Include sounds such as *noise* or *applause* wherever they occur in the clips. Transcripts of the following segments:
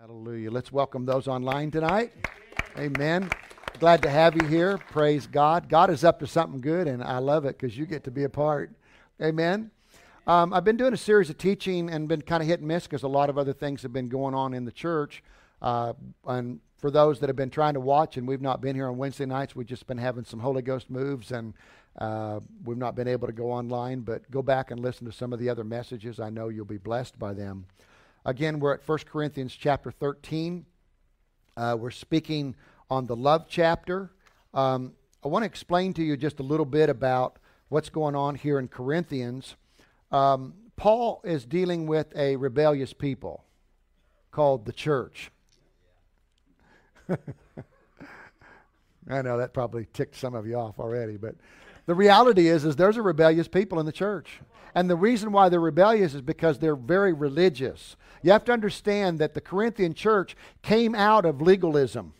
Hallelujah. Let's welcome those online tonight. Amen. Glad to have you here. Praise God. God is up to something good, and I love it because you get to be a part. Amen. Um, I've been doing a series of teaching and been kind of hit and miss because a lot of other things have been going on in the church. Uh, and for those that have been trying to watch and we've not been here on Wednesday nights, we've just been having some Holy Ghost moves and uh, we've not been able to go online. But go back and listen to some of the other messages. I know you'll be blessed by them. Again, we're at 1 Corinthians chapter 13. Uh, we're speaking on the love chapter. Um, I want to explain to you just a little bit about what's going on here in Corinthians. Um, Paul is dealing with a rebellious people called the church. *laughs* I know that probably ticked some of you off already, but the reality is, is there's a rebellious people in the church. And the reason why they're rebellious is because they're very religious. You have to understand that the Corinthian church came out of legalism.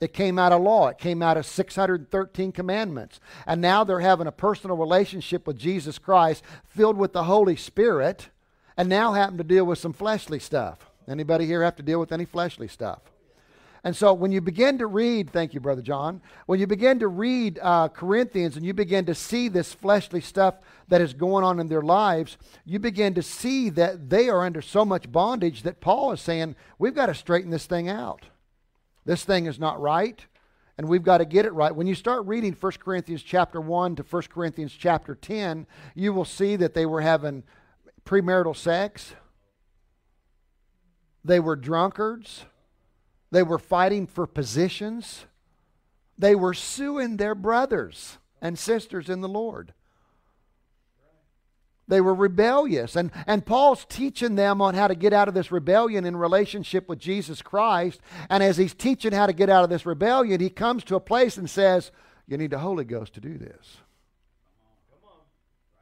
It came out of law. It came out of 613 commandments. And now they're having a personal relationship with Jesus Christ filled with the Holy Spirit and now happen to deal with some fleshly stuff. Anybody here have to deal with any fleshly stuff? And so when you begin to read, thank you, Brother John, when you begin to read uh, Corinthians and you begin to see this fleshly stuff that is going on in their lives, you begin to see that they are under so much bondage that Paul is saying, we've got to straighten this thing out. This thing is not right, and we've got to get it right. When you start reading 1 Corinthians chapter 1 to 1 Corinthians chapter 10, you will see that they were having premarital sex, they were drunkards they were fighting for positions. They were suing their brothers and sisters in the Lord. They were rebellious. And, and Paul's teaching them on how to get out of this rebellion in relationship with Jesus Christ. And as he's teaching how to get out of this rebellion, he comes to a place and says, You need the Holy Ghost to do this.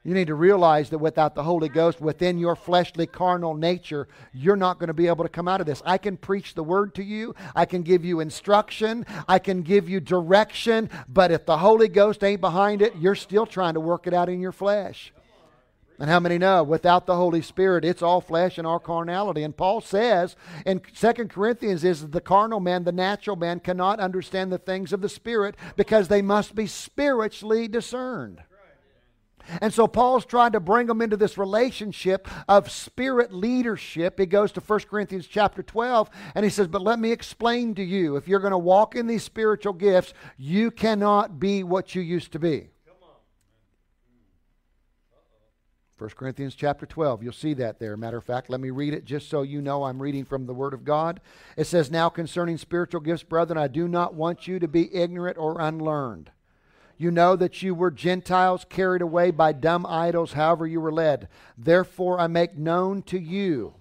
You need to realize that without the Holy Ghost within your fleshly carnal nature, you're not going to be able to come out of this. I can preach the word to you, I can give you instruction, I can give you direction, but if the Holy Ghost ain't behind it, you're still trying to work it out in your flesh. And how many know without the Holy Spirit, it's all flesh and all carnality. And Paul says in Second Corinthians is the carnal man, the natural man cannot understand the things of the Spirit because they must be spiritually discerned. And so Paul's trying to bring them into this relationship of spirit leadership. He goes to 1 Corinthians chapter 12 and he says, But let me explain to you if you're going to walk in these spiritual gifts, you cannot be what you used to be. 1 Corinthians chapter 12. You'll see that there. Matter of fact, let me read it just so you know I'm reading from the Word of God. It says, Now concerning spiritual gifts, brethren, I do not want you to be ignorant or unlearned. You know that you were Gentiles carried away by dumb idols, however you were led. Therefore, I make known to you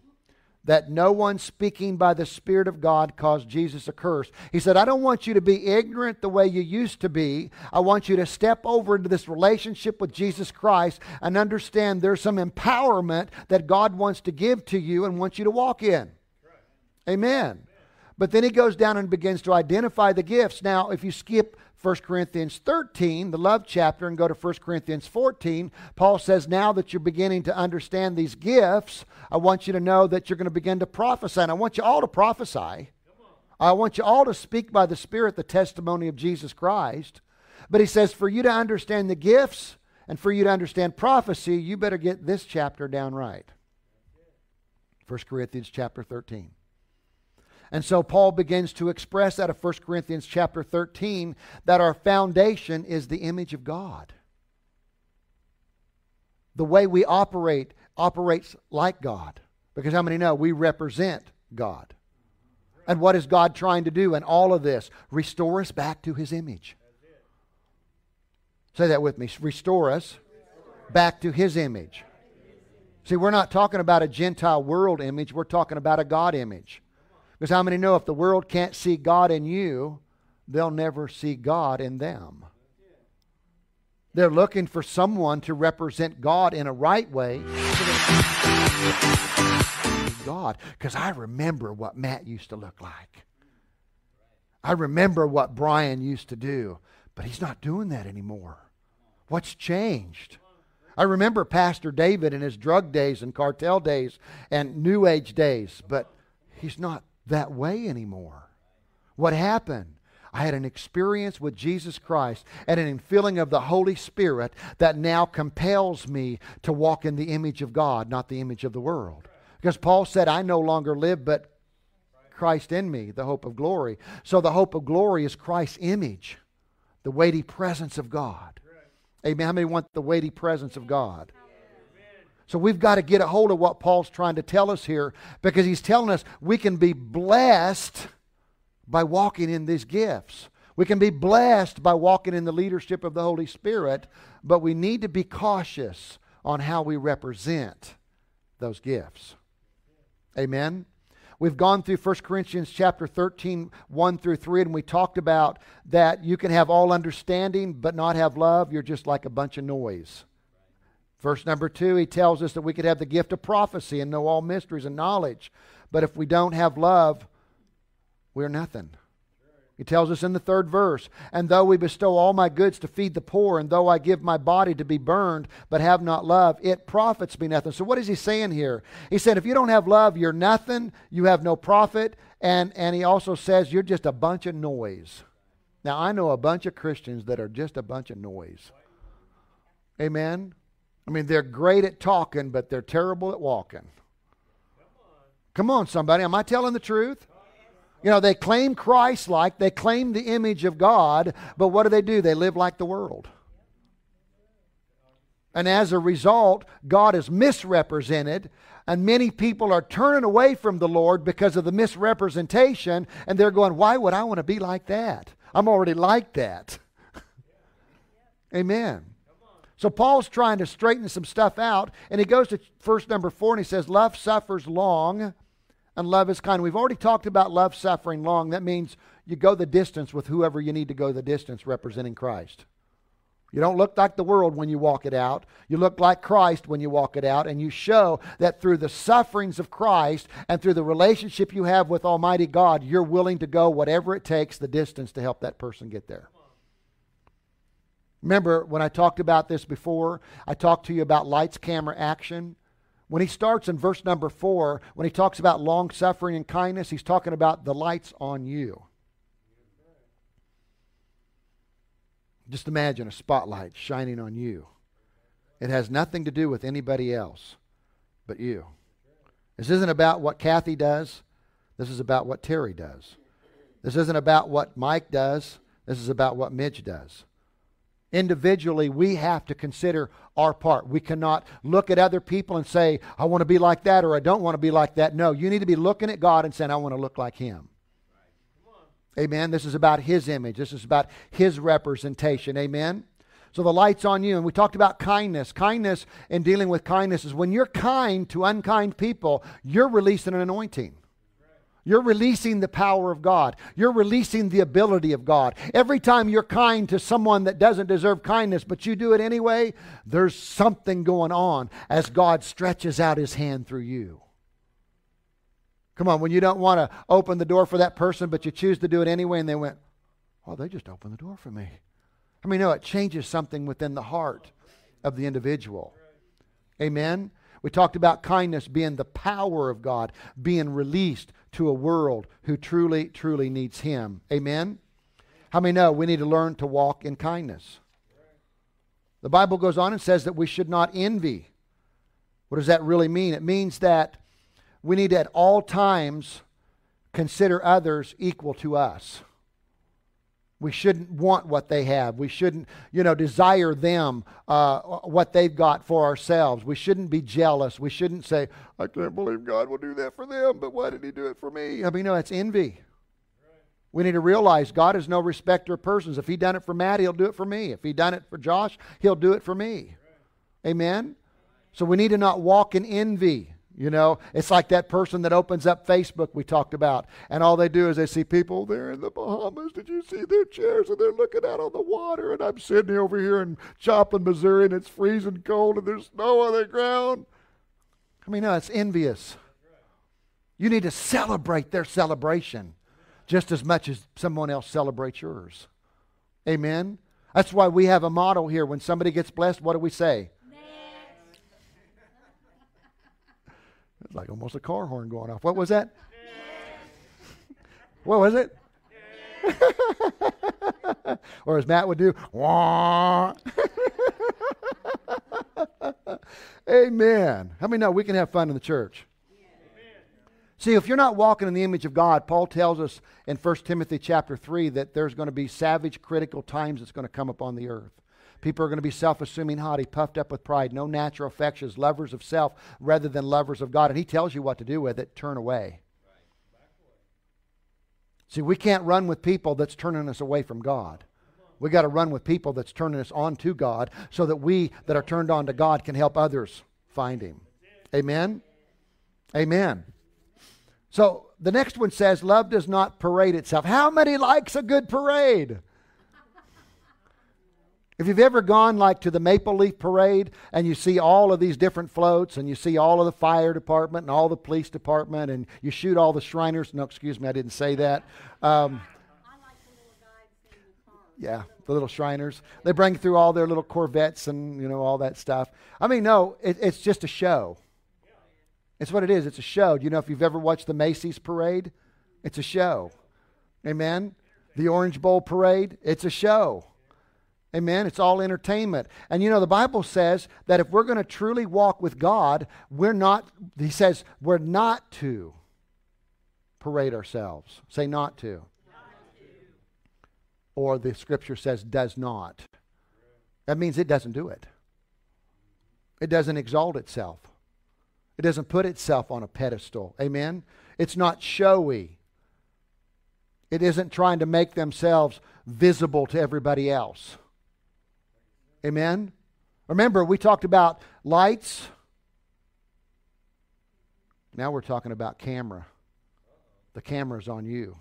that no one speaking by the Spirit of God caused Jesus a curse. He said, I don't want you to be ignorant the way you used to be. I want you to step over into this relationship with Jesus Christ and understand there's some empowerment that God wants to give to you and wants you to walk in. Amen. But then he goes down and begins to identify the gifts. Now, if you skip 1 Corinthians 13, the love chapter, and go to 1 Corinthians 14, Paul says, Now that you're beginning to understand these gifts, I want you to know that you're going to begin to prophesy. And I want you all to prophesy. I want you all to speak by the Spirit the testimony of Jesus Christ. But he says, for you to understand the gifts and for you to understand prophecy, you better get this chapter down right. 1 Corinthians chapter 13. And so Paul begins to express out of 1 Corinthians chapter 13 that our foundation is the image of God. The way we operate operates like God. Because how many know we represent God? And what is God trying to do in all of this? Restore us back to his image. Say that with me. Restore us back to his image. See, we're not talking about a Gentile world image, we're talking about a God image. Because how many know if the world can't see God in you, they'll never see God in them? They're looking for someone to represent God in a right way. God, because I remember what Matt used to look like. I remember what Brian used to do, but he's not doing that anymore. What's changed? I remember Pastor David in his drug days and cartel days and New Age days, but he's not that way anymore. What happened? I had an experience with Jesus Christ and an infilling of the Holy Spirit that now compels me to walk in the image of God, not the image of the world. Because Paul said, I no longer live, but Christ in me, the hope of glory. So the hope of glory is Christ's image, the weighty presence of God. Amen. How many want the weighty presence of God? So we've got to get a hold of what Paul's trying to tell us here because he's telling us we can be blessed by walking in these gifts. We can be blessed by walking in the leadership of the Holy Spirit, but we need to be cautious on how we represent those gifts. Amen. We've gone through 1 Corinthians chapter 13, 1 through 3, and we talked about that you can have all understanding but not have love. You're just like a bunch of noise. Verse number 2, he tells us that we could have the gift of prophecy and know all mysteries and knowledge. But if we don't have love, we're nothing. He tells us in the third verse, and though we bestow all my goods to feed the poor, and though I give my body to be burned, but have not love, it profits me nothing. So, what is he saying here? He said, if you don't have love, you're nothing, you have no profit, and, and he also says, you're just a bunch of noise. Now, I know a bunch of Christians that are just a bunch of noise. Amen? I mean, they're great at talking, but they're terrible at walking. Come on, somebody. Am I telling the truth? You know, they claim Christ like, they claim the image of God, but what do they do? They live like the world. And as a result, God is misrepresented, and many people are turning away from the Lord because of the misrepresentation, and they're going, Why would I want to be like that? I'm already like that. *laughs* Amen. So Paul's trying to straighten some stuff out, and he goes to verse number four and he says, Love suffers long and love is kind. We've already talked about love suffering long. That means you go the distance with whoever you need to go the distance representing Christ. You don't look like the world when you walk it out. You look like Christ when you walk it out, and you show that through the sufferings of Christ and through the relationship you have with Almighty God, you're willing to go whatever it takes the distance to help that person get there. Remember when I talked about this before? I talked to you about lights, camera, action. When he starts in verse number four, when he talks about long suffering and kindness, he's talking about the lights on you. Just imagine a spotlight shining on you. It has nothing to do with anybody else but you. This isn't about what Kathy does. This is about what Terry does. This isn't about what Mike does. This is about what Mitch does. Individually, we have to consider our part. We cannot look at other people and say, I want to be like that or I don't want to be like that. No, you need to be looking at God and saying, I want to look like Him. Amen. This is about His image, this is about His representation. Amen. So the light's on you. And we talked about kindness. Kindness in dealing with kindness is when you're kind to unkind people, you're releasing an anointing. You're releasing the power of God. You're releasing the ability of God. Every time you're kind to someone that doesn't deserve kindness, but you do it anyway, there's something going on as God stretches out his hand through you. Come on, when you don't want to open the door for that person, but you choose to do it anyway, and they went, Oh, they just opened the door for me. I mean, no, it changes something within the heart of the individual. Amen. We talked about kindness being the power of God, being released to a world who truly, truly needs Him. Amen? How many know we need to learn to walk in kindness? The Bible goes on and says that we should not envy. What does that really mean? It means that we need to at all times consider others equal to us. We shouldn't want what they have. We shouldn't, you know, desire them uh, what they've got for ourselves. We shouldn't be jealous. We shouldn't say, I can't believe God will do that for them, but why did He do it for me? I mean, no, that's envy. We need to realize God is no respecter of persons. If He done it for Matt, He'll do it for me. If He done it for Josh, He'll do it for me. Amen? So we need to not walk in envy. You know, it's like that person that opens up Facebook we talked about, and all they do is they see people there in the Bahamas. Did you see their chairs? And they're looking out on the water, and I'm sitting over here in Joplin, Missouri, and it's freezing cold, and there's snow on the ground. I mean, no, it's envious. You need to celebrate their celebration just as much as someone else celebrates yours. Amen? That's why we have a motto here. When somebody gets blessed, what do we say? It's like almost a car horn going off. What was that? What was it? *laughs* or as Matt would do, Wah. *laughs* Amen. How many know we can have fun in the church? See, if you're not walking in the image of God, Paul tells us in 1 Timothy chapter 3 that there's going to be savage, critical times that's going to come upon the earth. People are going to be self assuming, haughty, puffed up with pride, no natural affections, lovers of self rather than lovers of God. And he tells you what to do with it turn away. See, we can't run with people that's turning us away from God. We got to run with people that's turning us on to God so that we that are turned on to God can help others find Him. Amen? Amen. So the next one says, Love does not parade itself. How many likes a good parade? If you've ever gone like to the Maple Leaf Parade and you see all of these different floats and you see all of the fire department and all the police department and you shoot all the Shriners, no, excuse me, I didn't say that. Um, yeah, the little Shriners. They bring through all their little Corvettes and you know all that stuff. I mean, no, it, it's just a show. It's what it is. It's a show. Do you know if you've ever watched the Macy's parade? It's a show. Amen. The Orange Bowl parade. It's a show. Amen. It's all entertainment. And you know, the Bible says that if we're going to truly walk with God, we're not, he says, we're not to parade ourselves. Say not to. Not to. Or the scripture says does not. That means it doesn't do it. It doesn't exalt itself. It doesn't put itself on a pedestal. Amen. It's not showy. It isn't trying to make themselves visible to everybody else. Amen? Remember, we talked about lights. Now we're talking about camera. The camera's on you.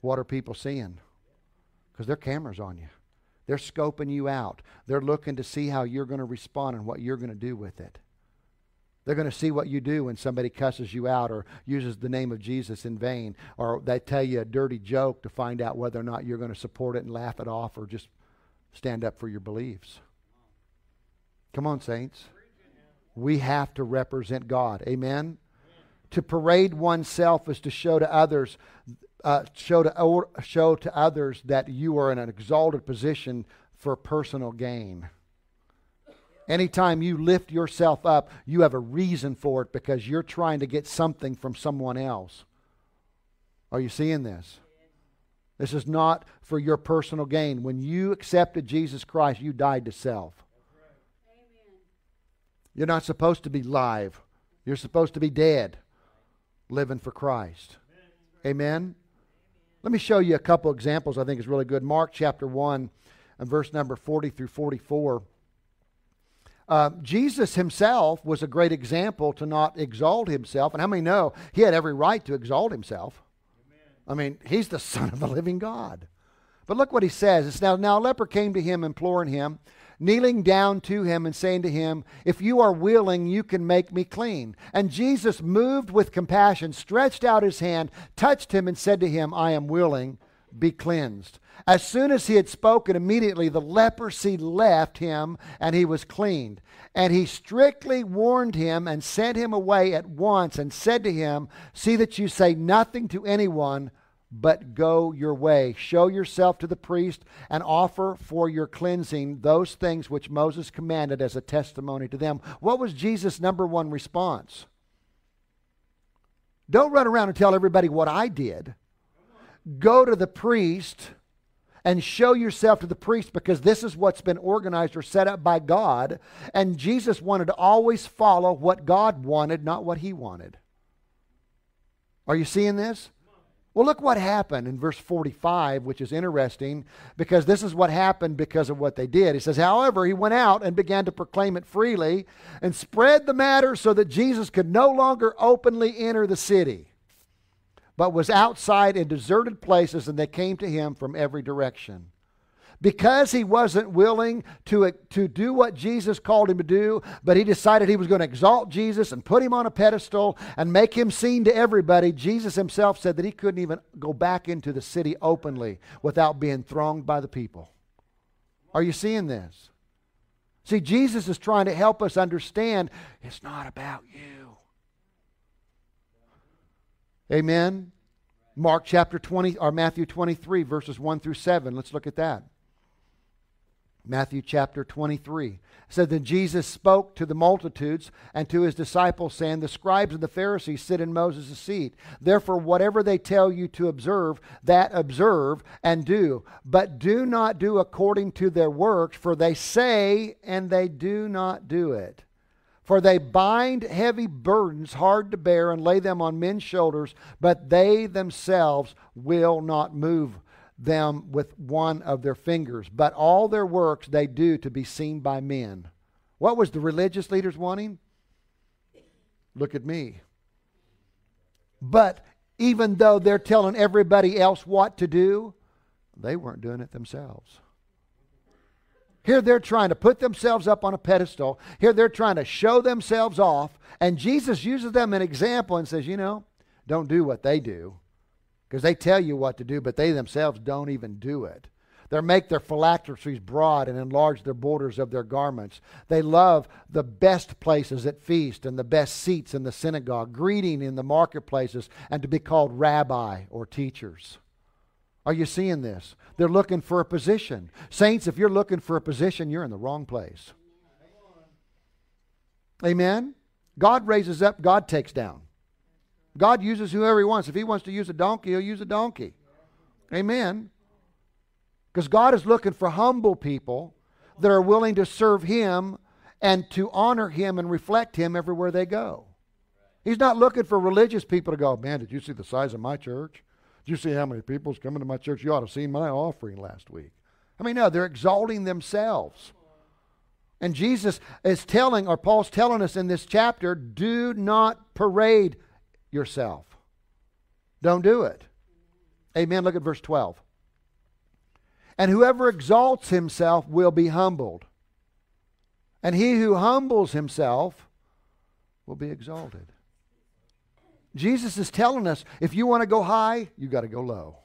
What are people seeing? Because their camera's on you. They're scoping you out. They're looking to see how you're going to respond and what you're going to do with it. They're going to see what you do when somebody cusses you out or uses the name of Jesus in vain, or they tell you a dirty joke to find out whether or not you're going to support it and laugh it off or just stand up for your beliefs. Come on, saints. We have to represent God. Amen. To parade oneself is to show to others, uh, show to show to others that you are in an exalted position for personal gain. Anytime you lift yourself up, you have a reason for it because you're trying to get something from someone else. Are you seeing this? This is not for your personal gain. When you accepted Jesus Christ, you died to self. You're not supposed to be live. You're supposed to be dead, living for Christ. Amen. Let me show you a couple examples I think is really good. Mark chapter 1 and verse number 40 through 44. Uh, Jesus himself was a great example to not exalt himself. And how many know he had every right to exalt himself? I mean, he's the *laughs* Son of the living God. But look what he says. It's now, now a leper came to him, imploring him, kneeling down to him and saying to him, If you are willing, you can make me clean. And Jesus, moved with compassion, stretched out his hand, touched him, and said to him, I am willing, be cleansed. As soon as he had spoken, immediately the leprosy left him and he was cleaned. And he strictly warned him and sent him away at once and said to him, See that you say nothing to anyone, but go your way. Show yourself to the priest and offer for your cleansing those things which Moses commanded as a testimony to them. What was Jesus' number one response? Don't run around and tell everybody what I did. Go to the priest and show yourself to the priest because this is what's been organized or set up by God. And Jesus wanted to always follow what God wanted, not what he wanted. Are you seeing this? Well, look what happened in verse 45, which is interesting because this is what happened because of what they did. He says, However, he went out and began to proclaim it freely and spread the matter so that Jesus could no longer openly enter the city but was outside in deserted places, and they came to him from every direction. Because he wasn't willing to, to do what Jesus called him to do, but he decided he was going to exalt Jesus and put him on a pedestal and make him seen to everybody, Jesus himself said that he couldn't even go back into the city openly without being thronged by the people. Are you seeing this? See, Jesus is trying to help us understand it's not about you. Amen? Mark chapter 20, or Matthew 23, verses 1 through 7. Let's look at that. Matthew chapter 23 said that Jesus spoke to the multitudes and to his disciples, saying, The scribes and the Pharisees sit in Moses' seat. Therefore, whatever they tell you to observe, that observe and do. But do not do according to their works, for they say and they do not do it. For they bind heavy burdens hard to bear and lay them on men's shoulders, but they themselves will not move them with one of their fingers, but all their works they do to be seen by men. What was the religious leaders wanting? Look at me. But even though they're telling everybody else what to do, they weren't doing it themselves. Here they're trying to put themselves up on a pedestal. Here they're trying to show themselves off. And Jesus uses them an example and says, you know, don't do what they do because they tell you what to do, but they themselves don't even do it. They make their phylacteries broad and enlarge their borders of their garments. They love the best places at feast and the best seats in the synagogue, greeting in the marketplaces, and to be called rabbi or teachers. Are you seeing this? They're looking for a position. Saints, if you're looking for a position, you're in the wrong place. Amen? God raises up, God takes down. God uses whoever He wants. If He wants to use a donkey, He'll use a donkey. Amen. Because God is looking for humble people that are willing to serve Him and to honor Him and reflect Him everywhere they go. He's not looking for religious people to go, man, did you see the size of my church? Did you see how many people's coming to my church? You ought to have seen my offering last week. I mean, no, they're exalting themselves. And Jesus is telling, or Paul's telling us in this chapter, do not parade yourself. Don't do it. Amen. Look at verse 12. And whoever exalts himself will be humbled. And he who humbles himself will be exalted. Jesus is telling us if you want to go high, you got to go low.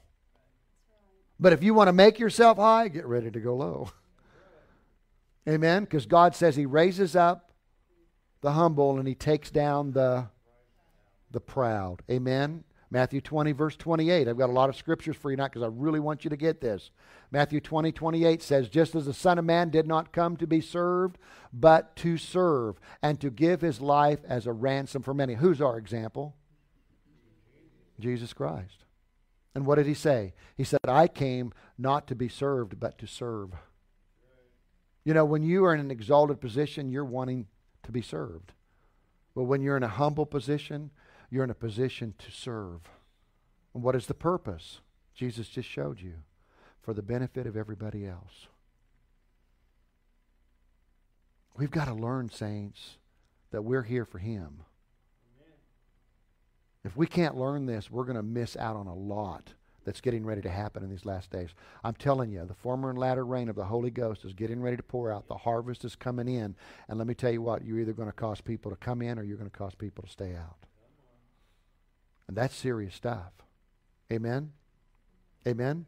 But if you want to make yourself high, get ready to go low. *laughs* Amen? Because God says He raises up the humble and He takes down the the proud. Amen. Matthew 20, verse 28. I've got a lot of scriptures for you now because I really want you to get this. Matthew 20, 28 says, Just as the Son of Man did not come to be served, but to serve, and to give his life as a ransom for many. Who's our example? Jesus Christ. And what did he say? He said, I came not to be served, but to serve. You know, when you are in an exalted position, you're wanting to be served. But when you're in a humble position, you're in a position to serve. And what is the purpose? Jesus just showed you for the benefit of everybody else. We've got to learn, saints, that we're here for Him. If we can't learn this, we're going to miss out on a lot that's getting ready to happen in these last days. I'm telling you, the former and latter rain of the Holy Ghost is getting ready to pour out. The harvest is coming in. And let me tell you what, you're either going to cause people to come in or you're going to cause people to stay out. And that's serious stuff. Amen? Amen?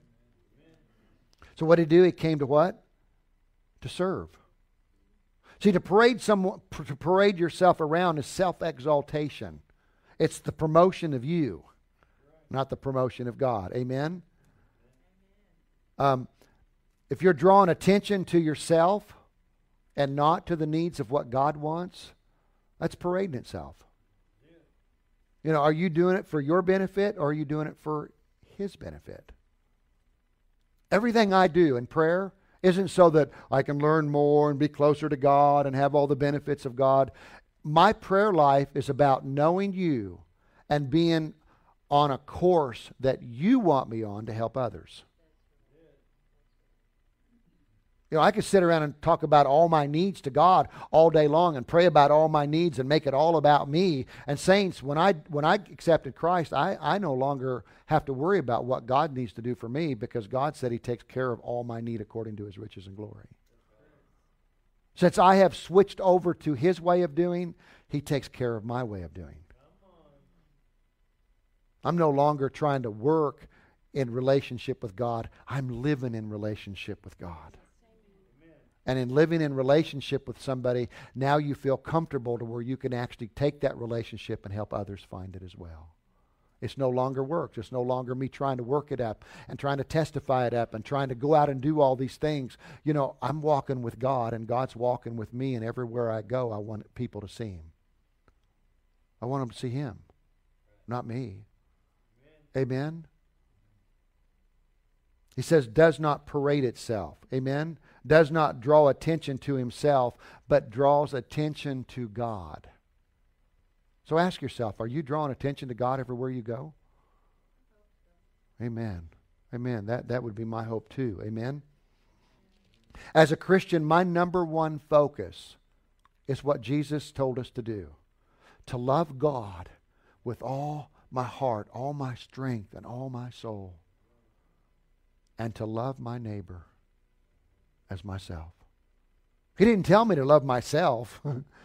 So what did he do? He came to what? To serve. See, to parade someone, to parade yourself around is self-exaltation. It's the promotion of you, not the promotion of God. Amen? Um, if you're drawing attention to yourself and not to the needs of what God wants, that's parading itself. You know, are you doing it for your benefit or are you doing it for His benefit? Everything I do in prayer isn't so that I can learn more and be closer to God and have all the benefits of God. My prayer life is about knowing you and being on a course that you want me on to help others. You know, I could sit around and talk about all my needs to God all day long and pray about all my needs and make it all about me. And saints, when I when I accepted Christ, I, I no longer have to worry about what God needs to do for me because God said he takes care of all my need according to his riches and glory. Since I have switched over to his way of doing, he takes care of my way of doing. I'm no longer trying to work in relationship with God. I'm living in relationship with God. And in living in relationship with somebody, now you feel comfortable to where you can actually take that relationship and help others find it as well. It's no longer works. It's no longer me trying to work it up and trying to testify it up and trying to go out and do all these things. You know, I'm walking with God and God's walking with me, and everywhere I go, I want people to see Him. I want them to see Him, not me. Amen. Amen? He says, does not parade itself. Amen? Does not draw attention to himself, but draws attention to God. So ask yourself, are you drawing attention to God everywhere you go? Amen. Amen. That, that would be my hope too. Amen. As a Christian, my number one focus is what Jesus told us to do to love God with all my heart, all my strength, and all my soul, and to love my neighbor as myself. He didn't tell me to love myself.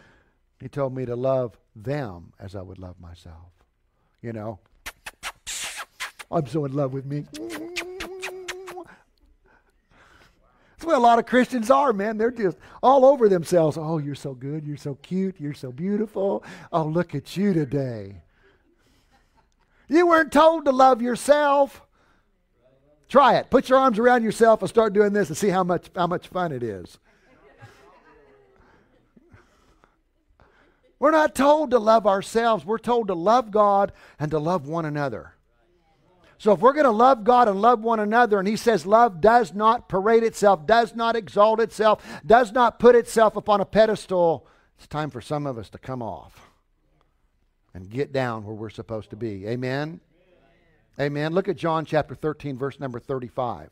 *laughs* he told me to love them as I would love myself. You know, I'm so in love with me. That's what a lot of Christians are, man. They're just all over themselves. Oh, you're so good. You're so cute. You're so beautiful. Oh, look at you today. You weren't told to love yourself. Try it. Put your arms around yourself and start doing this and see how much, how much fun it is. We're not told to love ourselves. We're told to love God and to love one another. So if we're going to love God and love one another, and He says love does not parade itself, does not exalt itself, does not put itself upon a pedestal, it's time for some of us to come off and get down where we're supposed to be. Amen? Amen. Look at John chapter 13, verse number 35.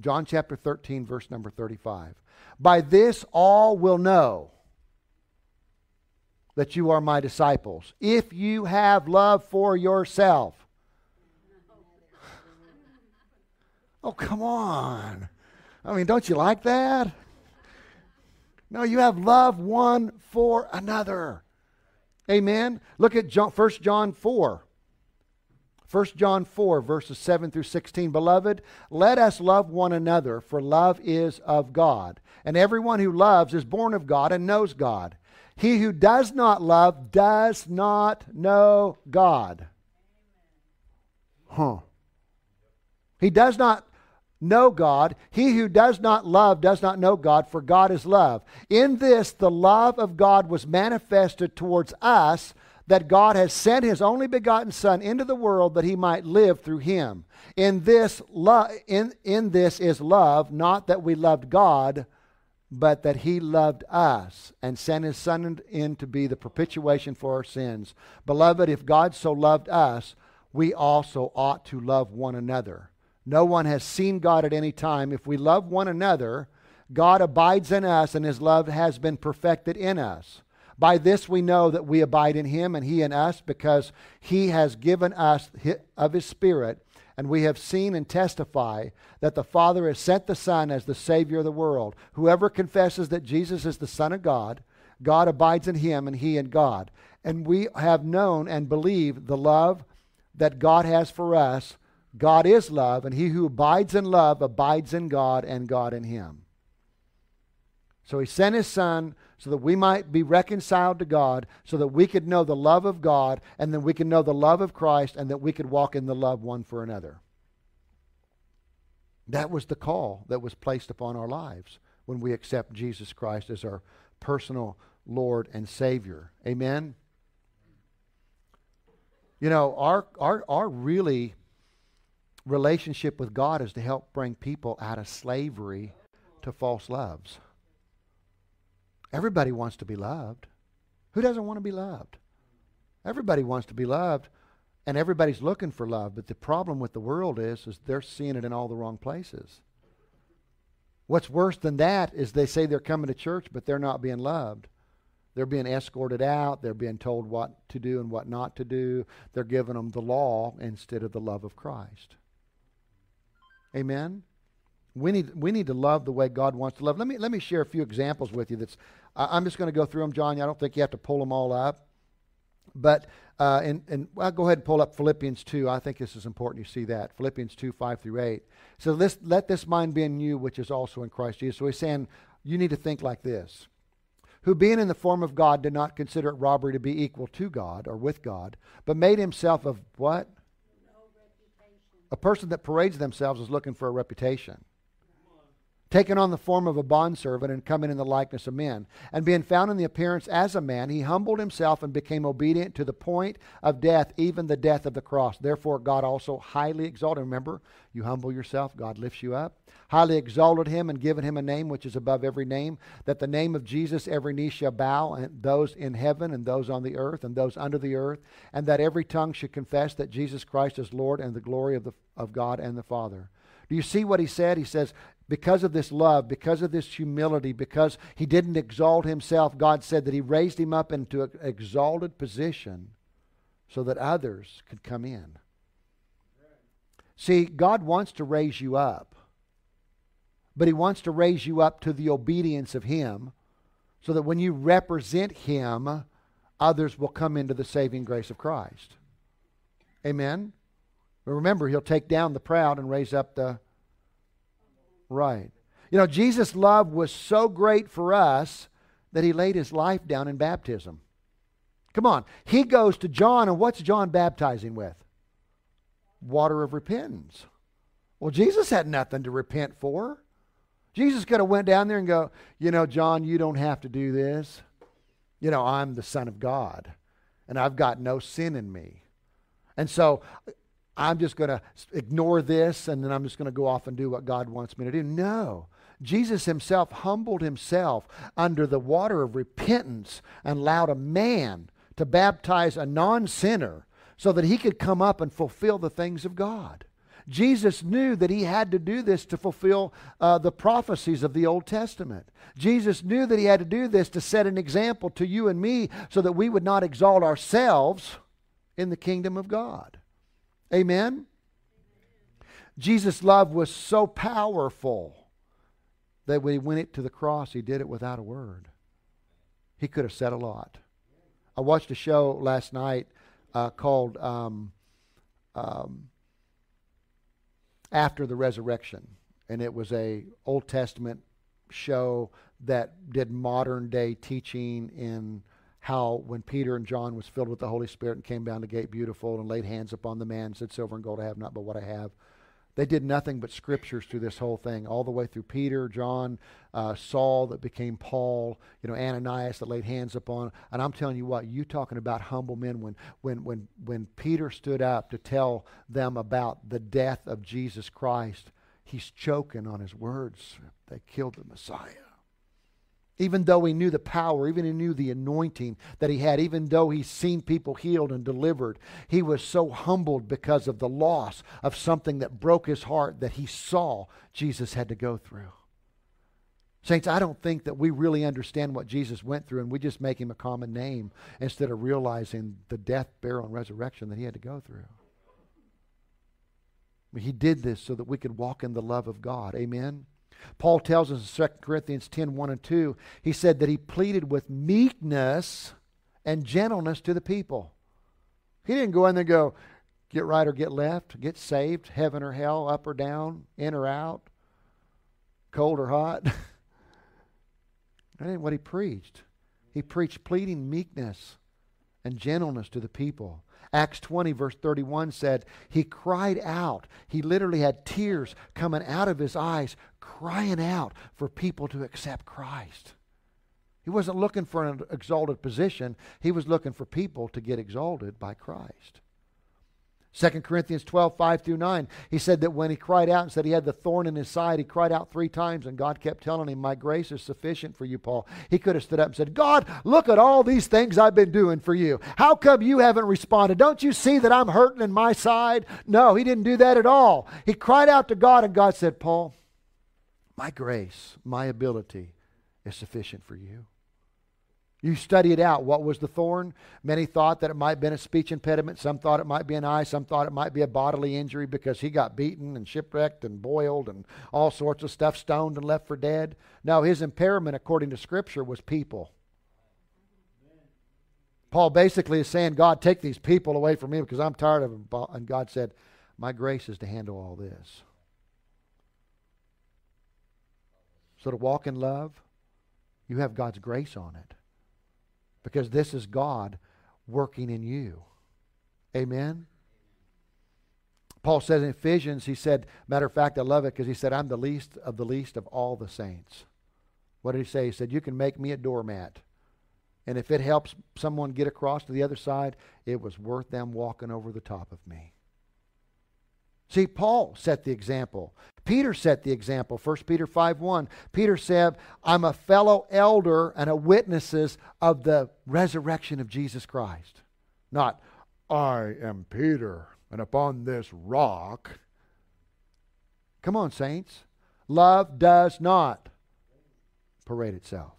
John chapter 13, verse number 35. By this all will know that you are my disciples, if you have love for yourself. Oh, come on. I mean, don't you like that? No, you have love one for another. Amen. Look at John, 1 John 4. 1 John 4, verses 7 through 16. Beloved, let us love one another, for love is of God. And everyone who loves is born of God and knows God. He who does not love does not know God. Huh. He does not know God. He who does not love does not know God, for God is love. In this, the love of God was manifested towards us that God has sent his only begotten Son into the world that he might live through him. In this, lo- in, in this is love, not that we loved God, but that he loved us and sent his Son in to be the propitiation for our sins. Beloved, if God so loved us, we also ought to love one another. No one has seen God at any time. If we love one another, God abides in us, and his love has been perfected in us. By this we know that we abide in him and he in us, because he has given us of his Spirit. And we have seen and testify that the Father has sent the Son as the Savior of the world. Whoever confesses that Jesus is the Son of God, God abides in him and he in God. And we have known and believed the love that God has for us. God is love, and he who abides in love abides in God and God in him. So he sent his Son so that we might be reconciled to God, so that we could know the love of God, and then we can know the love of Christ, and that we could walk in the love one for another. That was the call that was placed upon our lives when we accept Jesus Christ as our personal Lord and Savior. Amen? You know, our, our, our really relationship with God is to help bring people out of slavery to false loves. Everybody wants to be loved. Who doesn't want to be loved? Everybody wants to be loved, and everybody's looking for love. But the problem with the world is, is they're seeing it in all the wrong places. What's worse than that is they say they're coming to church, but they're not being loved. They're being escorted out. They're being told what to do and what not to do. They're giving them the law instead of the love of Christ. Amen? We need, we need to love the way God wants to love. Let me, let me share a few examples with you. That's, I'm just going to go through them, John. I don't think you have to pull them all up. But, uh, and, and well, go ahead and pull up Philippians 2. I think this is important you see that. Philippians 2, 5 through 8. So this, let this mind be in you, which is also in Christ Jesus. So he's saying, you need to think like this who being in the form of God did not consider it robbery to be equal to God or with God, but made himself of what? a person that parades themselves is looking for a reputation taking on the form of a bondservant and coming in the likeness of men. And being found in the appearance as a man, he humbled himself and became obedient to the point of death, even the death of the cross. Therefore, God also highly exalted. Remember, you humble yourself, God lifts you up. Highly exalted him and given him a name which is above every name, that the name of Jesus every knee shall bow, and those in heaven and those on the earth and those under the earth, and that every tongue should confess that Jesus Christ is Lord and the glory of, the, of God and the Father. Do you see what he said? He says, because of this love, because of this humility, because he didn't exalt himself, God said that he raised him up into an exalted position so that others could come in. See, God wants to raise you up, but he wants to raise you up to the obedience of him so that when you represent him, others will come into the saving grace of Christ. Amen? But remember, he'll take down the proud and raise up the right. You know, Jesus' love was so great for us that he laid his life down in baptism. Come on. He goes to John, and what's John baptizing with? Water of repentance. Well, Jesus had nothing to repent for. Jesus could have went down there and go, you know, John, you don't have to do this. You know, I'm the Son of God, and I've got no sin in me. And so I'm just going to ignore this and then I'm just going to go off and do what God wants me to do. No. Jesus himself humbled himself under the water of repentance and allowed a man to baptize a non sinner so that he could come up and fulfill the things of God. Jesus knew that he had to do this to fulfill uh, the prophecies of the Old Testament. Jesus knew that he had to do this to set an example to you and me so that we would not exalt ourselves in the kingdom of God. Amen? Jesus' love was so powerful that when he went it to the cross, he did it without a word. He could have said a lot. I watched a show last night uh, called um, um, After the Resurrection, and it was a Old Testament show that did modern day teaching in how when Peter and John was filled with the Holy Spirit and came down to Gate Beautiful and laid hands upon the man and said, Silver and gold I have not, but what I have. They did nothing but scriptures through this whole thing, all the way through Peter, John, uh, Saul that became Paul, you know, Ananias that laid hands upon. And I'm telling you what, you talking about humble men. When, when, when, when Peter stood up to tell them about the death of Jesus Christ, he's choking on his words. They killed the Messiah. Even though he knew the power, even he knew the anointing that he had, even though he's seen people healed and delivered, he was so humbled because of the loss of something that broke his heart that he saw Jesus had to go through. Saints, I don't think that we really understand what Jesus went through and we just make him a common name instead of realizing the death, burial, and resurrection that he had to go through. he did this so that we could walk in the love of God. Amen. Paul tells us in 2 Corinthians 10 1 and 2, he said that he pleaded with meekness and gentleness to the people. He didn't go in there and go, get right or get left, get saved, heaven or hell, up or down, in or out, cold or hot. *laughs* that ain't what he preached. He preached pleading meekness and gentleness to the people. Acts 20, verse 31 said, He cried out. He literally had tears coming out of his eyes, crying out for people to accept Christ. He wasn't looking for an exalted position, he was looking for people to get exalted by Christ. 2 Corinthians 12, 5 through 9, he said that when he cried out and said he had the thorn in his side, he cried out three times, and God kept telling him, My grace is sufficient for you, Paul. He could have stood up and said, God, look at all these things I've been doing for you. How come you haven't responded? Don't you see that I'm hurting in my side? No, he didn't do that at all. He cried out to God, and God said, Paul, my grace, my ability is sufficient for you. You study it out. What was the thorn? Many thought that it might have been a speech impediment. Some thought it might be an eye. Some thought it might be a bodily injury because he got beaten and shipwrecked and boiled and all sorts of stuff, stoned and left for dead. No, his impairment, according to Scripture, was people. Paul basically is saying, God, take these people away from me because I'm tired of them. And God said, My grace is to handle all this. So to walk in love, you have God's grace on it. Because this is God working in you. Amen. Paul says in Ephesians, he said, matter of fact, I love it because he said, I'm the least of the least of all the saints. What did he say? He said, You can make me a doormat. And if it helps someone get across to the other side, it was worth them walking over the top of me. See, Paul set the example. Peter set the example. 1 Peter 5 1. Peter said, I'm a fellow elder and a witnesses of the resurrection of Jesus Christ. Not, I am Peter and upon this rock. Come on, saints. Love does not parade itself.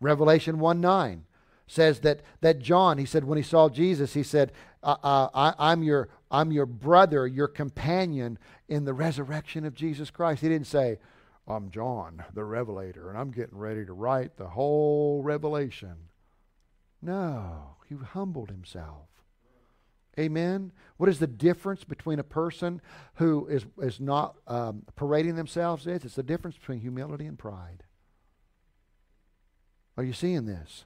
Revelation 1 9 says that, that John, he said, when he saw Jesus, he said, uh, uh, I, I'm, your, I'm your brother, your companion in the resurrection of Jesus Christ. He didn't say, I'm John, the Revelator, and I'm getting ready to write the whole Revelation. No, he humbled himself. Amen. What is the difference between a person who is, is not um, parading themselves? It's, it's the difference between humility and pride. Are you seeing this?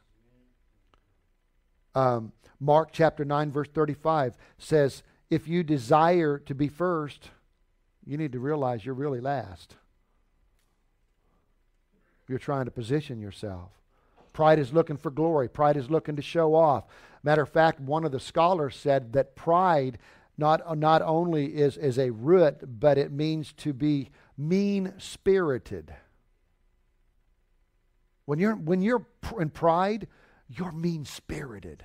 Um, Mark chapter 9, verse 35 says, If you desire to be first, you need to realize you're really last. You're trying to position yourself. Pride is looking for glory. Pride is looking to show off. Matter of fact, one of the scholars said that pride not, not only is, is a root, but it means to be mean spirited. When you're, when you're in pride, you're mean spirited.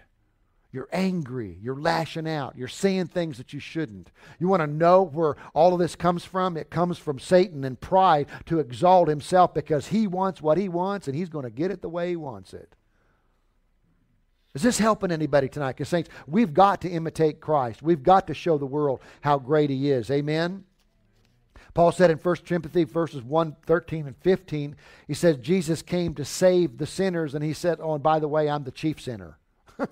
You're angry. You're lashing out. You're saying things that you shouldn't. You want to know where all of this comes from? It comes from Satan and pride to exalt himself because he wants what he wants and he's going to get it the way he wants it. Is this helping anybody tonight? Because, Saints, we've got to imitate Christ. We've got to show the world how great he is. Amen? Paul said in 1 Timothy verses 1, 13 and 15, he says, Jesus came to save the sinners, and he said, Oh, and by the way, I'm the chief sinner. *laughs*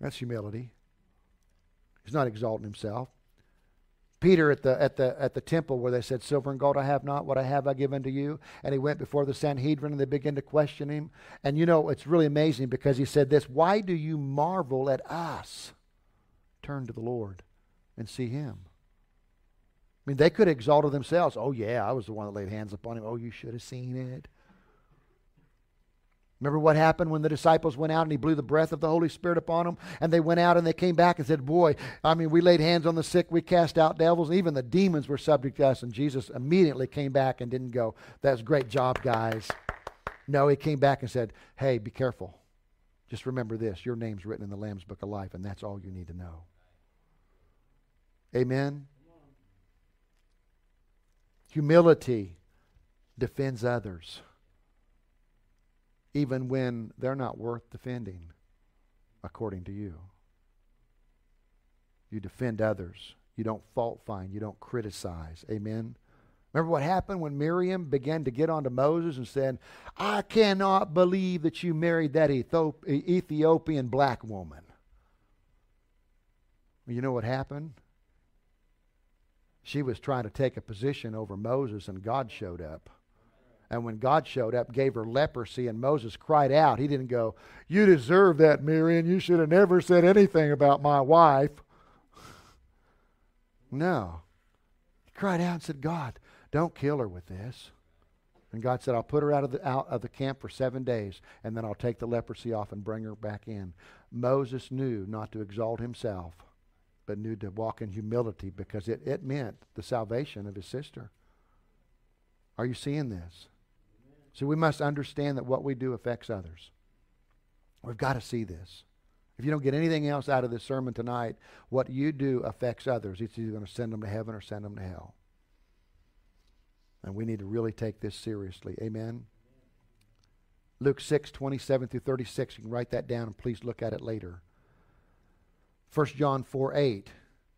That's humility. He's not exalting himself. Peter at the, at, the, at the temple where they said, Silver and gold I have not, what I have I give unto you. And he went before the Sanhedrin and they began to question him. And you know, it's really amazing because he said this Why do you marvel at us? Turn to the Lord and see him. I mean, they could have exalted themselves. Oh, yeah, I was the one that laid hands upon him. Oh, you should have seen it. Remember what happened when the disciples went out and he blew the breath of the Holy Spirit upon them? And they went out and they came back and said, Boy, I mean, we laid hands on the sick, we cast out devils, and even the demons were subject to us. And Jesus immediately came back and didn't go, That's great job, guys. No, he came back and said, Hey, be careful. Just remember this your name's written in the Lamb's Book of Life, and that's all you need to know. Amen. Humility defends others even when they're not worth defending, according to you. You defend others. You don't fault find. You don't criticize. Amen. Remember what happened when Miriam began to get onto Moses and said, I cannot believe that you married that Ethiopian black woman. Well, you know what happened? She was trying to take a position over Moses, and God showed up. And when God showed up, gave her leprosy, and Moses cried out, he didn't go, You deserve that, Miriam. You should have never said anything about my wife. No. He cried out and said, God, don't kill her with this. And God said, I'll put her out of the, out of the camp for seven days, and then I'll take the leprosy off and bring her back in. Moses knew not to exalt himself, but knew to walk in humility because it, it meant the salvation of his sister. Are you seeing this? So we must understand that what we do affects others. We've got to see this. If you don't get anything else out of this sermon tonight, what you do affects others. It's either going to send them to heaven or send them to hell. And we need to really take this seriously. Amen. Luke 6, 27 through 36. You can write that down and please look at it later. 1 John 4, 8.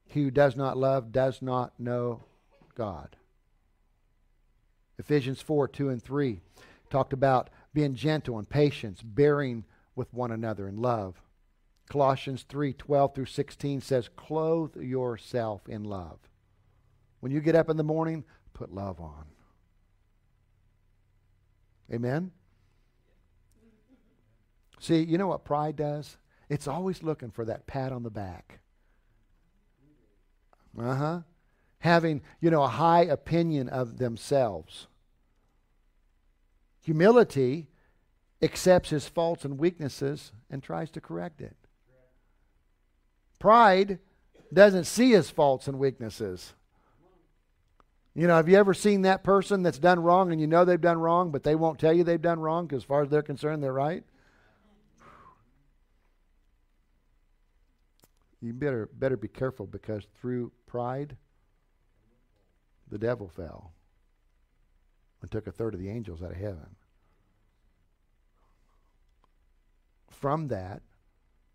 He who does not love does not know God. Ephesians 4 2 and 3 talked about being gentle and patience, bearing with one another in love. Colossians 3 12 through 16 says, Clothe yourself in love. When you get up in the morning, put love on. Amen? See, you know what pride does? It's always looking for that pat on the back. Uh huh. Having, you know, a high opinion of themselves. Humility accepts his faults and weaknesses and tries to correct it. Pride doesn't see his faults and weaknesses. You know, have you ever seen that person that's done wrong and you know they've done wrong, but they won't tell you they've done wrong because, as far as they're concerned, they're right? You better better be careful because through pride, the devil fell and took a third of the angels out of heaven. From that,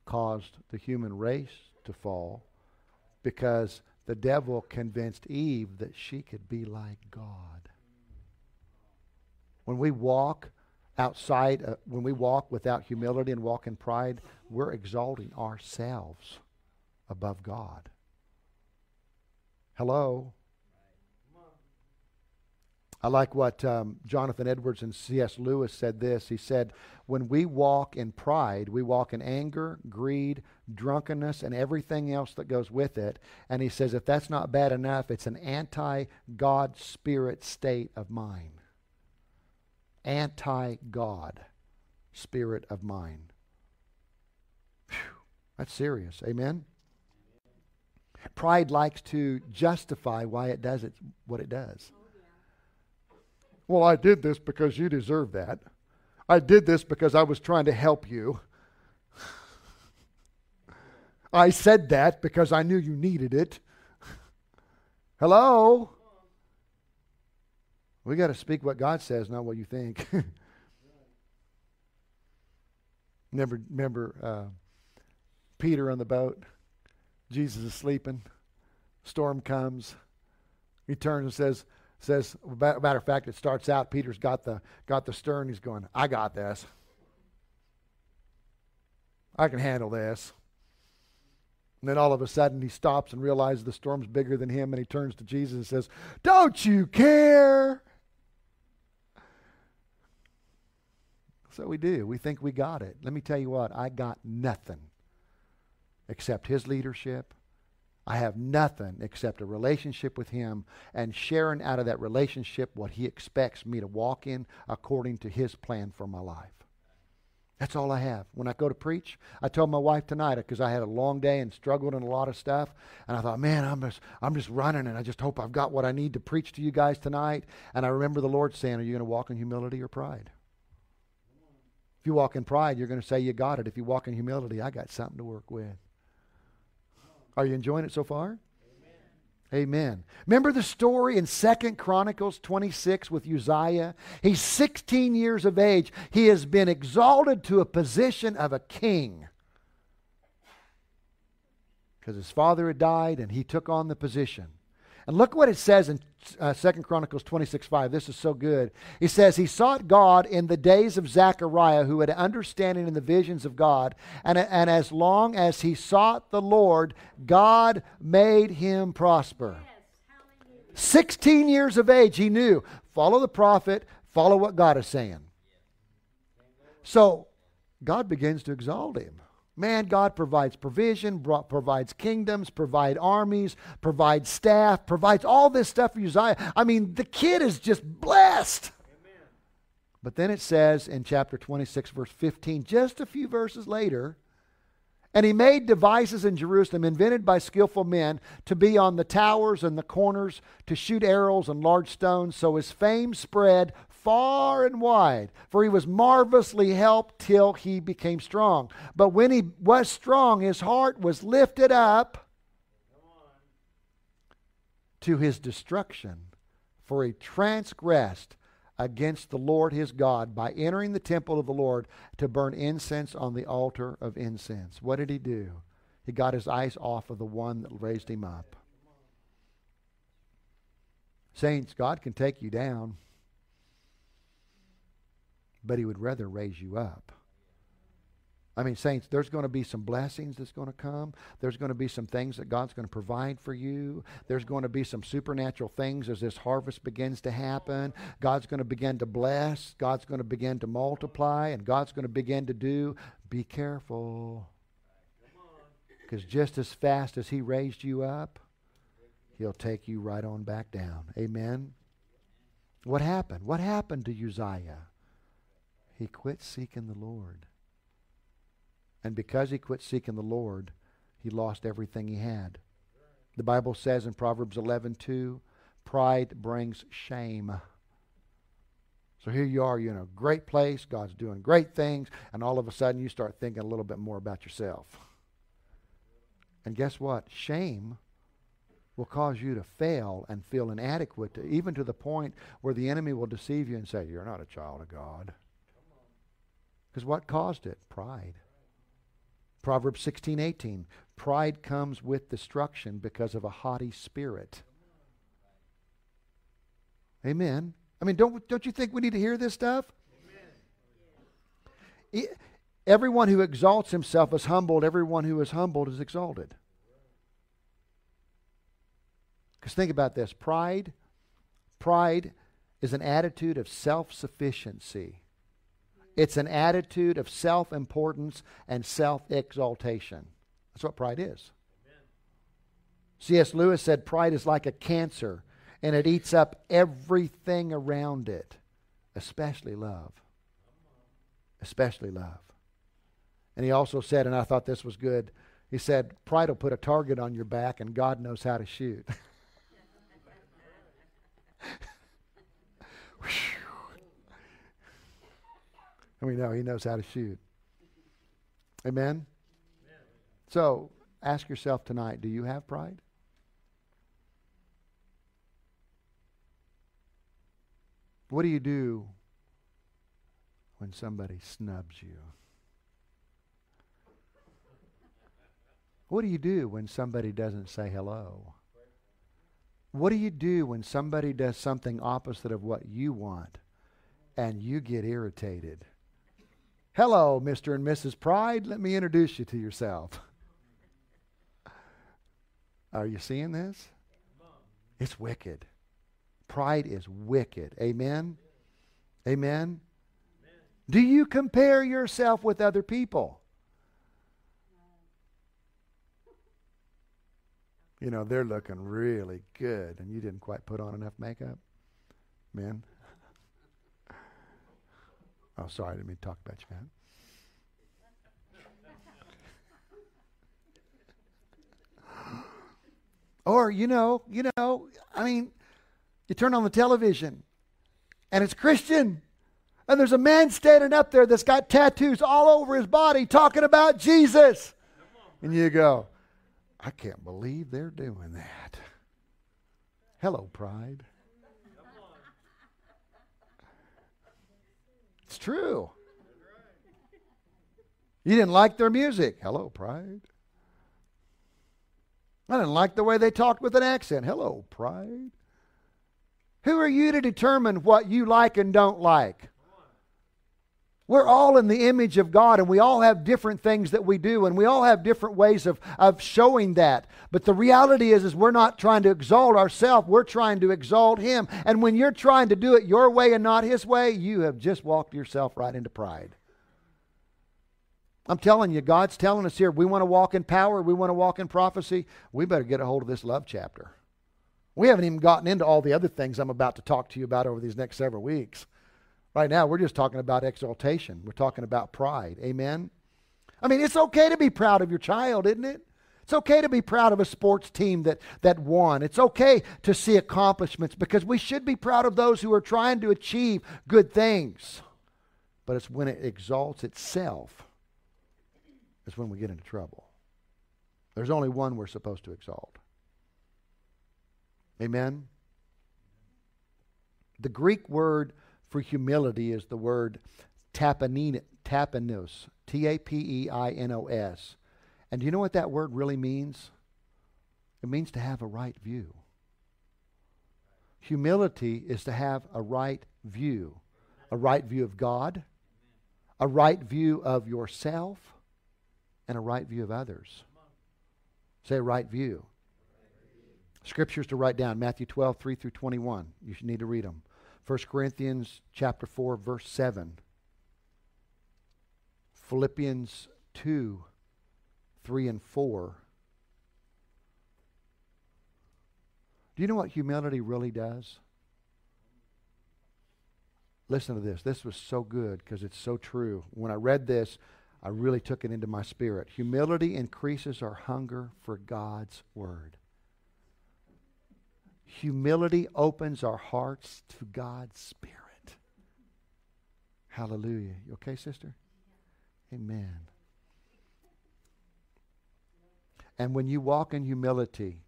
caused the human race to fall because the devil convinced Eve that she could be like God. When we walk outside, uh, when we walk without humility and walk in pride, we're exalting ourselves above God. Hello? I like what um, Jonathan Edwards and C.S. Lewis said this. He said, When we walk in pride, we walk in anger, greed, drunkenness, and everything else that goes with it. And he says, if that's not bad enough, it's an anti God spirit state of mind. Anti God spirit of mind. Whew, that's serious. Amen? Pride likes to justify why it does it, what it does. Well, I did this because you deserve that. I did this because I was trying to help you. I said that because I knew you needed it. Hello? We got to speak what God says, not what you think. *laughs* Never remember uh, Peter on the boat. Jesus is sleeping. Storm comes. He turns and says, says, matter of fact, it starts out, Peter's got the, got the stern. He's going, I got this. I can handle this. And then all of a sudden he stops and realizes the storm's bigger than him and he turns to Jesus and says, Don't you care? So we do. We think we got it. Let me tell you what, I got nothing except his leadership I have nothing except a relationship with Him and sharing out of that relationship what He expects me to walk in according to His plan for my life. That's all I have. When I go to preach, I told my wife tonight because I had a long day and struggled in a lot of stuff, and I thought, man, I'm just I'm just running, and I just hope I've got what I need to preach to you guys tonight. And I remember the Lord saying, "Are you going to walk in humility or pride?" If you walk in pride, you're going to say you got it. If you walk in humility, I got something to work with. Are you enjoying it so far? Amen. Remember the story in Second Chronicles 26 with Uzziah? He's 16 years of age. He has been exalted to a position of a king because his father had died and he took on the position. And look what it says in uh, 2 Chronicles 26 5. This is so good. He says, He sought God in the days of Zechariah, who had understanding in the visions of God. And, and as long as he sought the Lord, God made him prosper. Yes. 16 years of age, he knew follow the prophet, follow what God is saying. So God begins to exalt him. Man, God provides provision, provides kingdoms, provide armies, provides staff, provides all this stuff for Uzziah. I mean, the kid is just blessed. Amen. But then it says in chapter 26, verse 15, just a few verses later, and he made devices in Jerusalem, invented by skillful men, to be on the towers and the corners, to shoot arrows and large stones. So his fame spread far and wide, for he was marvelously helped till he became strong. But when he was strong, his heart was lifted up to his destruction, for he transgressed against the Lord his God by entering the temple of the Lord to burn incense on the altar of incense. What did he do? He got his eyes off of the one that raised him up. Saints, God can take you down but he would rather raise you up. I mean, saints, there's going to be some blessings that's going to come. There's going to be some things that God's going to provide for you. There's going to be some supernatural things as this harvest begins to happen. God's going to begin to bless. God's going to begin to multiply. And God's going to begin to do Be careful. Because just as fast as he raised you up, he'll take you right on back down. Amen. What happened? What happened to Uzziah? He quit seeking the Lord. And because he quit seeking the Lord, he lost everything he had. The Bible says in Proverbs 11:2, pride brings shame. So here you are, you're in a great place, God's doing great things, and all of a sudden you start thinking a little bit more about yourself. And guess what? Shame will cause you to fail and feel inadequate, to, even to the point where the enemy will deceive you and say, You're not a child of God. Because what caused it? Pride. Proverbs 16, 18. Pride comes with destruction because of a haughty spirit. Amen. I mean, don't, don't you think we need to hear this stuff? Amen. Everyone who exalts himself is humbled. Everyone who is humbled is exalted. Because think about this pride, pride is an attitude of self sufficiency. It's an attitude of self importance and self exaltation. That's what pride is. C.S. Lewis said pride is like a cancer and it eats up everything around it, especially love. Especially love. And he also said, and I thought this was good, he said, Pride will put a target on your back and God knows how to shoot. *laughs* And we know he knows how to shoot. Amen? Amen? So ask yourself tonight do you have pride? What do you do when somebody snubs you? What do you do when somebody doesn't say hello? What do you do when somebody does something opposite of what you want and you get irritated? Hello, Mr. and Mrs. Pride. Let me introduce you to yourself. Are you seeing this? It's wicked. Pride is wicked. Amen? Amen? Do you compare yourself with other people? You know, they're looking really good, and you didn't quite put on enough makeup. Men? Oh, sorry, I didn't mean to talk about you, man. or, you know, you know, I mean, you turn on the television and it's Christian. And there's a man standing up there that's got tattoos all over his body talking about Jesus. And you go, I can't believe they're doing that. Hello, pride. It's true. You didn't like their music. Hello, pride. I didn't like the way they talked with an accent. Hello, pride. Who are you to determine what you like and don't like? We're all in the image of God, and we all have different things that we do, and we all have different ways of, of showing that. But the reality is, is we're not trying to exalt ourselves, we're trying to exalt Him. And when you're trying to do it your way and not His way, you have just walked yourself right into pride. I'm telling you, God's telling us here, we want to walk in power, we want to walk in prophecy. We better get a hold of this love chapter. We haven't even gotten into all the other things I'm about to talk to you about over these next several weeks. Right now, we're just talking about exaltation. We're talking about pride. Amen? I mean, it's okay to be proud of your child, isn't it? It's okay to be proud of a sports team that, that won. It's okay to see accomplishments because we should be proud of those who are trying to achieve good things. But it's when it exalts itself is when we get into trouble. There's only one we're supposed to exalt. Amen? The Greek word for humility is the word tapeinos, T A P E I N O S. And do you know what that word really means? It means to have a right view. Humility is to have a right view, a right view of God, a right view of yourself, and a right view of others. Say a right view. Scriptures to write down Matthew 12, 3 through 21. You should need to read them. 1 Corinthians chapter 4 verse 7. Philippians 2 3 and 4. Do you know what humility really does? Listen to this. This was so good because it's so true. When I read this, I really took it into my spirit. Humility increases our hunger for God's Word. Humility opens our hearts to God's Spirit. Hallelujah. You okay, sister? Amen. And when you walk in humility,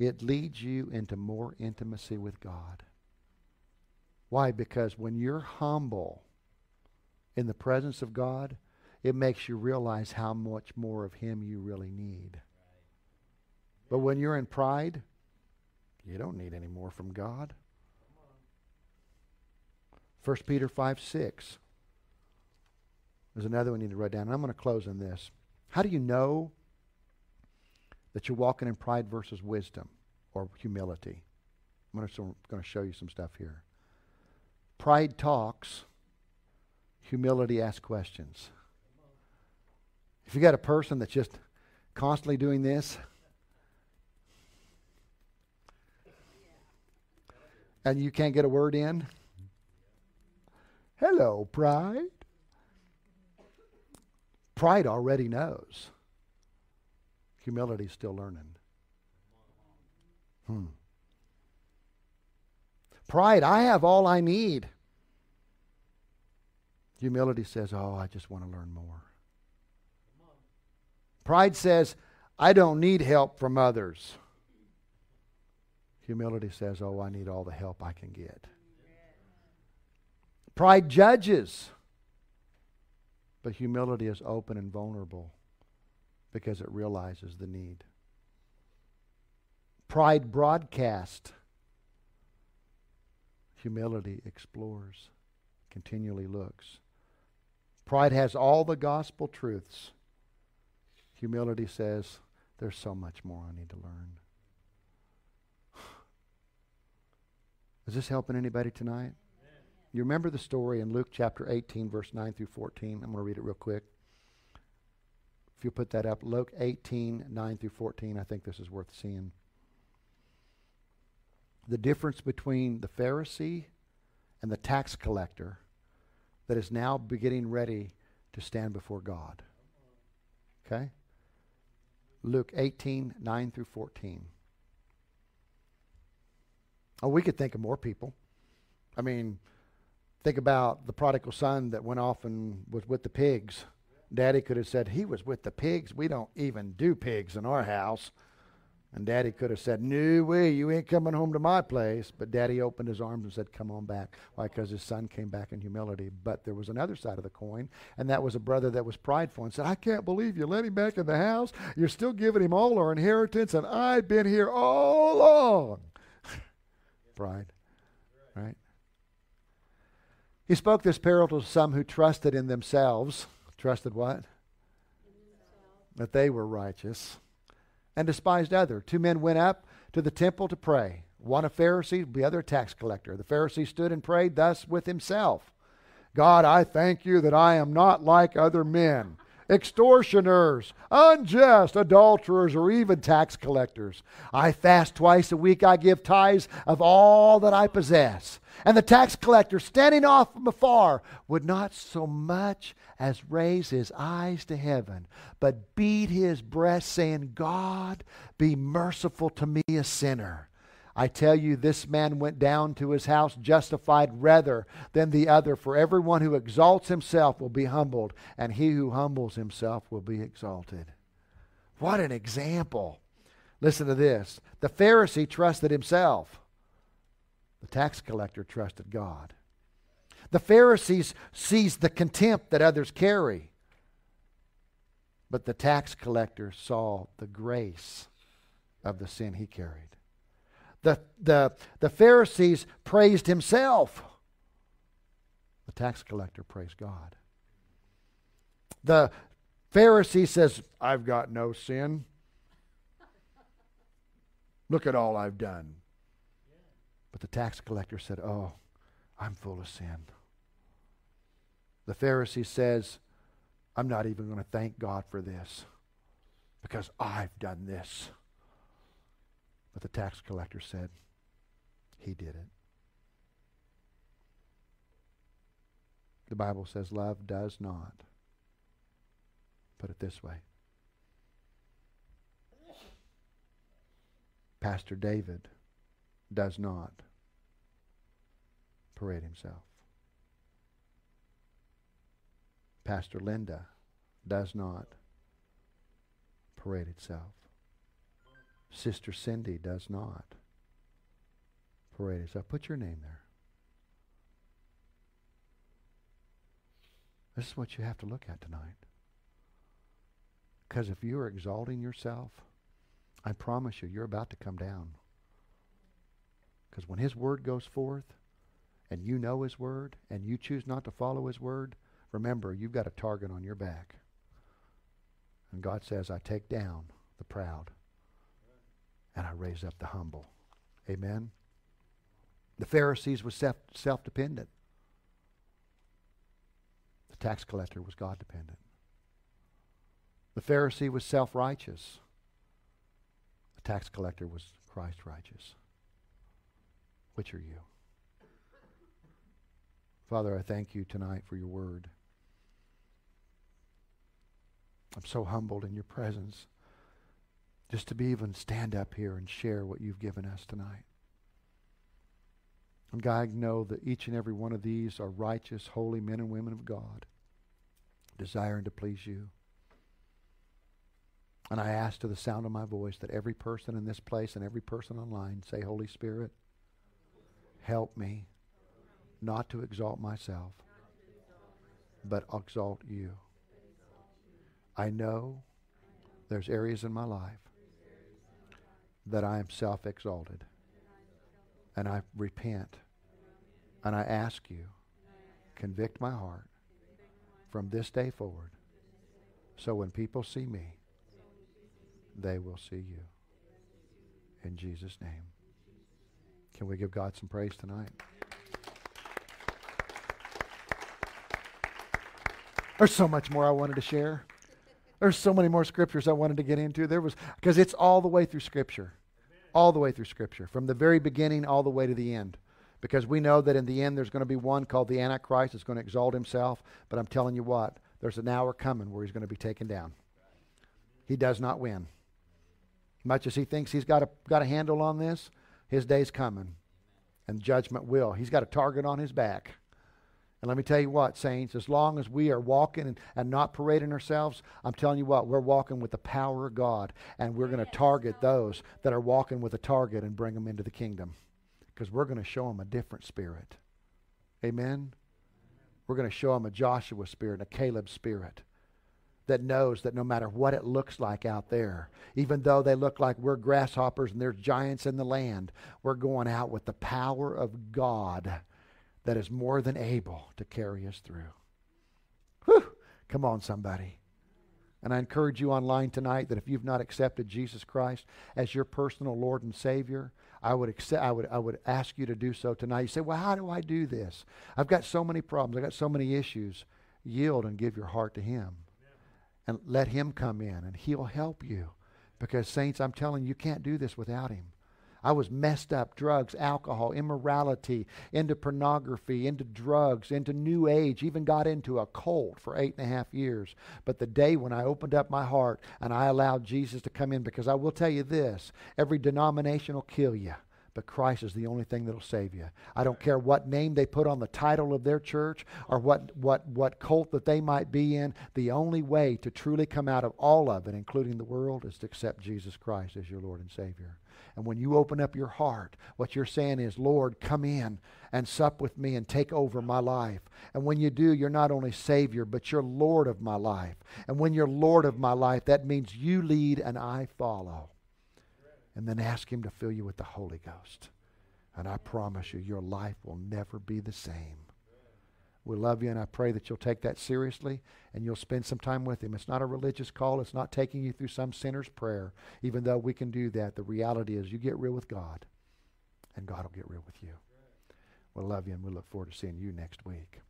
it leads you into more intimacy with God. Why? Because when you're humble in the presence of God, it makes you realize how much more of Him you really need. But when you're in pride, you don't need any more from God. 1 Peter 5 6. There's another one you need to write down. And I'm going to close on this. How do you know that you're walking in pride versus wisdom or humility? I'm going to, show you some stuff here. Pride talks, humility asks questions. If you got a person that's just constantly doing this, and you can't get a word in, hello, pride. Pride already knows. Humility's still learning. Hmm. Pride, I have all I need. Humility says, Oh, I just want to learn more. Pride says, I don't need help from others. Humility says, Oh, I need all the help I can get. Pride judges. But humility is open and vulnerable because it realizes the need. Pride broadcasts. Humility explores, continually looks. Pride has all the gospel truths. Humility says, There's so much more I need to learn. Is this helping anybody tonight? You remember the story in Luke chapter 18, verse 9 through 14? I'm going to read it real quick. If you put that up, Luke 18, 9 through 14, I think this is worth seeing. The difference between the Pharisee and the tax collector that is now beginning ready to stand before God. Okay? Luke 18, 9 through 14. Oh, we could think of more people. I mean, Think about the prodigal son that went off and was with the pigs. Daddy could have said, He was with the pigs. We don't even do pigs in our house. And Daddy could have said, No way, you ain't coming home to my place. But Daddy opened his arms and said, Come on back. Why? Because his son came back in humility. But there was another side of the coin, and that was a brother that was prideful and said, I can't believe you let him back in the house. You're still giving him all our inheritance, and I've been here all along. Pride. Right? He spoke this parable to some who trusted in themselves. Trusted what? That they were righteous. And despised other. Two men went up to the temple to pray. One a Pharisee, the other a tax collector. The Pharisee stood and prayed thus with himself God, I thank you that I am not like other men extortioners, unjust, adulterers, or even tax collectors. I fast twice a week. I give tithes of all that I possess. And the tax collector, standing off from afar, would not so much as raise his eyes to heaven, but beat his breast, saying, God, be merciful to me, a sinner. I tell you, this man went down to his house justified rather than the other. For everyone who exalts himself will be humbled, and he who humbles himself will be exalted. What an example. Listen to this. The Pharisee trusted himself, the tax collector trusted God. The Pharisees sees the contempt that others carry, but the tax collector saw the grace of the sin he carried. The, the, the Pharisees praised himself. The tax collector praised God. The Pharisee says, I've got no sin. Look at all I've done. But the tax collector said, Oh, I'm full of sin. The Pharisee says, I'm not even going to thank God for this because I've done this. But the tax collector said, He did it. The Bible says love does not. Put it this way Pastor David does not parade himself. Pastor Linda does not parade itself. Sister Cindy does not parade itself. Put your name there. This is what you have to look at tonight. Because if you are exalting yourself, I promise you, you're about to come down. Because when His Word goes forth, and you know His Word, and you choose not to follow His Word, remember, you've got a target on your back. And God says, I take down the proud, and I raise up the humble. Amen? The Pharisees were self dependent. The tax collector was God dependent. The Pharisee was self righteous. The tax collector was Christ righteous. Which are you? Father, I thank you tonight for your word. I'm so humbled in your presence just to be even stand up here and share what you've given us tonight. And God, I know that each and every one of these are righteous, holy men and women of God, desiring to please you. And I ask to the sound of my voice that every person in this place and every person online say, Holy Spirit, help me not to exalt myself, but exalt you. I know there's areas in my life that I am self exalted. And I repent. And I ask you, convict my heart from this day forward. So when people see me, they will see you. In Jesus' name. Can we give God some praise tonight? There's so much more I wanted to share. There's so many more scriptures I wanted to get into. There was because it's all the way through scripture. All the way through scripture. From the very beginning all the way to the end. Because we know that in the end there's going to be one called the Antichrist that's going to exalt himself. But I'm telling you what, there's an hour coming where he's going to be taken down. He does not win. Much as he thinks he's got a, got a handle on this, his day's coming. And judgment will. He's got a target on his back. And let me tell you what, saints, as long as we are walking and, and not parading ourselves, I'm telling you what, we're walking with the power of God. And we're going to target those that are walking with a target and bring them into the kingdom. Because we're going to show them a different spirit. Amen? We're going to show them a Joshua spirit, a Caleb spirit that knows that no matter what it looks like out there, even though they look like we're grasshoppers and there's giants in the land, we're going out with the power of God that is more than able to carry us through. Whew! Come on, somebody. And I encourage you online tonight that if you've not accepted Jesus Christ as your personal Lord and Savior, I would, accept, I would, I would ask you to do so tonight. You say, well, how do I do this? I've got so many problems. I've got so many issues. Yield and give your heart to Him and let Him come in, and He'll help you. Because, saints, I'm telling you, you can't do this without Him. I was messed up drugs, alcohol, immorality, into pornography, into drugs, into New Age, even got into a cult for eight and a half years. But the day when I opened up my heart and I allowed Jesus to come in, because I will tell you this every denomination will kill you. But Christ is the only thing that'll save you. I don't care what name they put on the title of their church or what, what, what cult that they might be in. The only way to truly come out of all of it, including the world, is to accept Jesus Christ as your Lord and Savior. And when you open up your heart, what you're saying is, Lord, come in and sup with me and take over my life. And when you do, you're not only Savior, but you're Lord of my life. And when you're Lord of my life, that means you lead and I follow and then ask Him to fill you with the Holy Ghost. And I promise you, your life will never be the same. We love you, and I pray that you'll take that seriously and you'll spend some time with Him. It's not a religious call, it's not taking you through some sinner's prayer, even though we can do that. The reality is, you get real with God, and God will get real with you. We love you, and we look forward to seeing you next week.